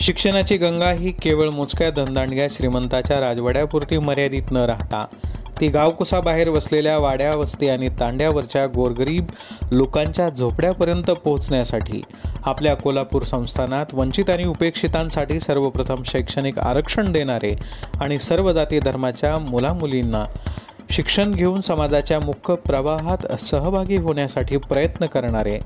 शिक्षणाची गंगा ही केवळ मोजक्या धनदांडग्या श्रीमंताच्या राजवाड्यापुरती मर्यादित न राहता ती गावकुसाबाहेर वसलेल्या वाड्या वस्ती आणि तांड्यावरच्या गोरगरीब लोकांच्या झोपड्यापर्यंत पोहोचण्यासाठी आपल्या कोल्हापूर संस्थानात वंचित आणि उपेक्षितांसाठी सर्वप्रथम शैक्षणिक आरक्षण देणारे आणि सर्व जाती धर्माच्या मुलामुलींना शिक्षण घेऊन समाजाच्या मुख्य प्रवाहात सहभागी होण्यासाठी प्रयत्न करणारे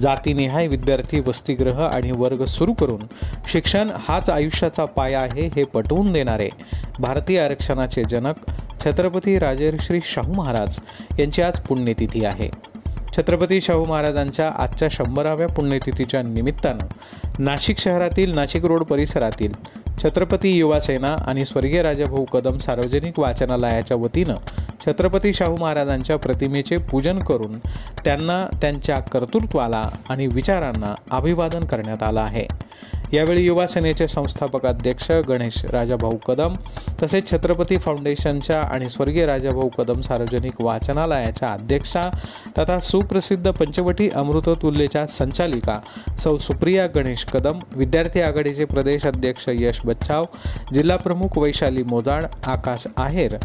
जातीनिहाय विद्यार्थी वसतिगृह आणि वर्ग सुरू करून शिक्षण हाच आयुष्याचा पाया आहे हे पटवून देणारे. भारतीय आरक्षणाचे जनक छत्रपती राजर्षी शाहू महाराज यांची आज पुण्यतिथी आहे. छत्रपती शाहू महाराजांच्या आजच्या शंभराव्या पुण्यतिथीच्या निमित्तानं नाशिक शहरातील नाशिक रोड परिसरातील छत्रपती युवा सेना आणि स्वर्गीय राजाभाऊ कदम सार्वजनिक वाचनालयाच्या वतीनं छत्रपती शाहू महाराजांच्या प्रतिमेचे पूजन करून त्यांना त्यांच्या कर्तृत्वाला आणि विचारांना अभिवादन करण्यात आलं आहे. यावेळी युवा सेनेचे संस्थापक अध्यक्ष गणेश राजाभाऊ कदम तसेच छत्रपती फाउंडेशनच्या आणि स्वर्गीय राजाभाऊ कदम सार्वजनिक वाचनालयाच्या अध्यक्षा तथा सुप्रसिद्ध पंचवटी अमृततुल्यच्या संचालिका सौ सुप्रिया गणेश कदम विद्यार्थी आघाडीचे प्रदेश अध्यक्ष यश बच्छाव जिल्हा प्रमुख वैशाली मोजाड आकाश आहेर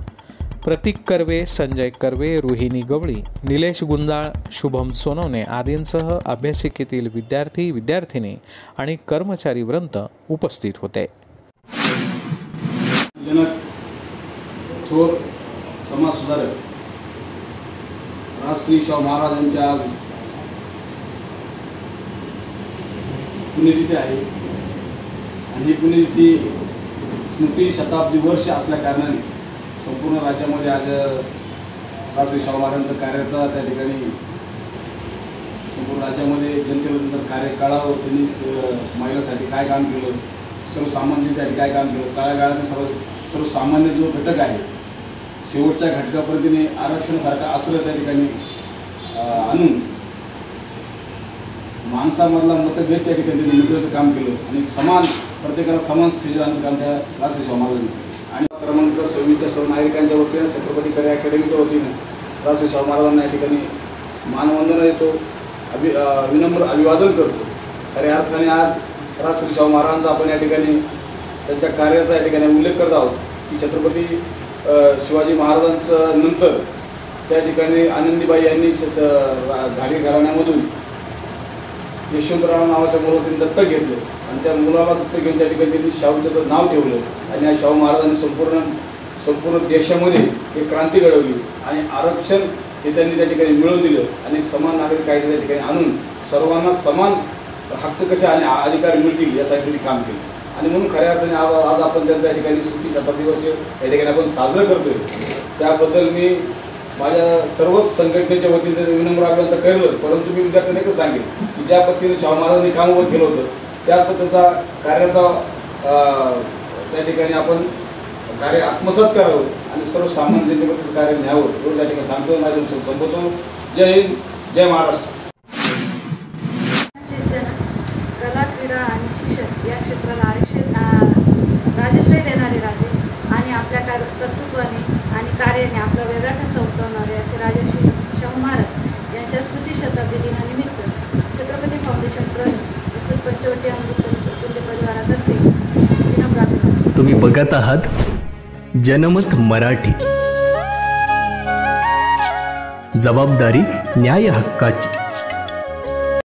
प्रतीक कर्वे संजय कर्वे रोहिणी गवळी निलेश गुंजाळ शुभम सोनवणे आदींसह अभ्यासिकेतील विद्यार्थी विद्यार्थिनी आणि कर्मचारी वृंत उपस्थित होते. जनक थोर समाजसुधारक राजश्री शाहू महाराजांच्या आज पुण्यतिथी आहे. आणि ही पुण्यतिथी स्मृती शताब्दी वर्ष असल्या कारणाने संपूर्ण राज्यामध्ये आज राजश्री शाहू महाराजांचं कार्याचा त्या ठिकाणी संपूर्ण राज्यामध्ये जनतेला त्यांचं कार्य कळावं त्यांनी महिलांसाठी काय काम केलं सर्वसामान्यांसाठी काय काम केलं तळागाळातील सर्व सर्वसामान्य जो घटक आहे शेवटच्या घटकापर्यंत आरक्षणासारखं असलं त्या ठिकाणी आणून माणसामधला मतभेद त्या ठिकाणी त्यांनी काम केलं आणि समान प्रत्येकाला समान स्थिती आणण्याचं काम त्या राजश्री शाहू महाराजांनी आणि क्रमांक सव्वीसच्या सर्व नागरिकांच्या वतीनं छत्रपती कला अकॅडमीच्या वतीनं राजश्री शाहू महाराजांना या ठिकाणी मानवंदना येतो अभि विनम्र अभिवादन करतो. खऱ्या अर्थाने आज राजश्री शाहू महाराजांचा आपण या ठिकाणी त्यांच्या कार्याचा या ठिकाणी उल्लेख करत आहोत की छत्रपती शिवाजी महाराजांचं नंतर त्या ठिकाणी आनंदीबाई यांनी छत- घाडी घराण्यामधून यशवंतराव नावाच्या मुलाला त्यांनी दत्तक घेतलं. आणि त्या मुलाला दत्तक घेऊन त्या ठिकाणी त्यांनी शाहू त्याचं नाव ठेवलं. आणि या शाहू महाराजांनी संपूर्ण संपूर्ण देशामध्ये एक क्रांती घडवली. आणि आरक्षण हे त्यांनी त्या ठिकाणी मिळवून दिलं. आणि समान नागरिक कायदे त्या ठिकाणी आणून सर्वांना समान हक्क कसे आणि अधिकार मिळतील यासाठी त्यांनी काम केलं. आणि म्हणून खऱ्या अर्थाने आज आज आपण त्यांच्या ठिकाणी सुट्टी शताब्दी वर्ष या ठिकाणी आपण साजरं करतोय. त्याबद्दल मी माझ्या सर्वच संघटनेच्या वतीने त्याचं विनम्र अभिनंदन करेलच. परंतु मी विद्यार्थ्यांना एकच सांगेन. ज्या पद्धतीने शाहू महाराजांनी काम उभं केलं होतं. त्याच पद्धतीचा कार्याचा त्या ठिकाणी आपण कार्य आत्मसात करावं आणि सर्वसामान्य जनतेपर्यंत कार्य न्यावं. एवढं त्या ठिकाणी सांगतो माझ्या संपवतो जय हिंद जय महाराष्ट्र. कला क्रीडा आणि शिक्षण या क्षेत्राला आरक्षण राजश्रय देणारे राजे आणि आपल्या कार कर्तृत्वाने आणि कार्याने आपला वेगळा ठसा उमटवणारे असे राजश्री शाहू महाराज यांच्या स्मृती शताब्दी दिनानिमित्त छत्रपती फाउंडेशन ट्रस्ट तसेच पंचवटी अमृत परिवारातर्फे तुम्ही बघत आहात जनमत मराठी. जबाबदारी न्याय हक्काची.